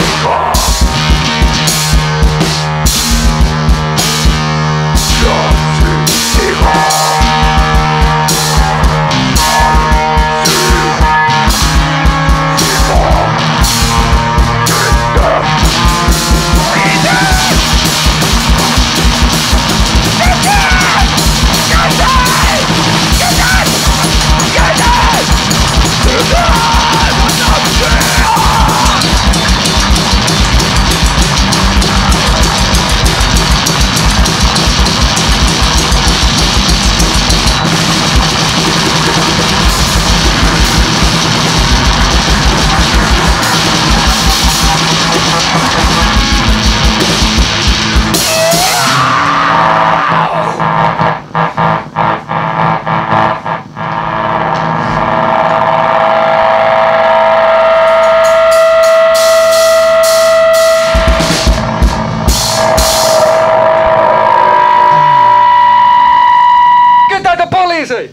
far. বিষয়